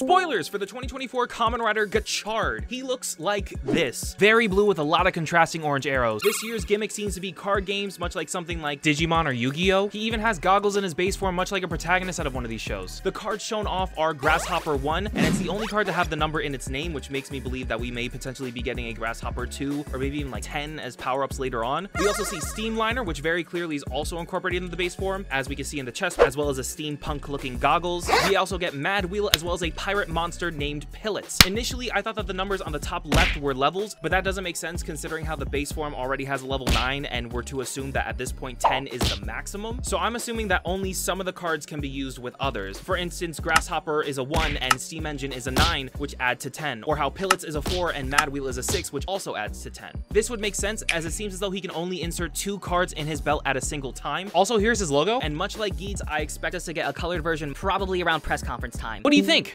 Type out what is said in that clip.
Spoilers for the 2024 Kamen Rider Gotchard. He looks like this. Very blue with a lot of contrasting orange arrows. This year's gimmick seems to be card games, much like something like Digimon or Yu-Gi-Oh! He even has goggles in his base form, much like a protagonist out of one of these shows. The cards shown off are Grasshopper 1, and it's the only card to have the number in its name, which makes me believe that we may potentially be getting a Grasshopper 2, or maybe even like 10 as power-ups later on. We also see Steamliner, which very clearly is also incorporated into the base form, as we can see in the chest, as well as a steampunk-looking goggles. We also get Mad Wheel, as well as a pirate monster named Pillets. Initially, I thought that the numbers on the top left were levels, but that doesn't make sense considering how the base form already has a level 9, and we're to assume that at this point 10 is the maximum. So I'm assuming that only some of the cards can be used with others. For instance, Grasshopper is a 1 and Steam Engine is a 9, which add to 10, or how Pillets is a 4 and Mad Wheel is a 6, which also adds to 10. This would make sense as it seems as though he can only insert two cards in his belt at a single time. Also, here's his logo, and much like Geats, I expect us to get a colored version Probably around press conference time. What do you think?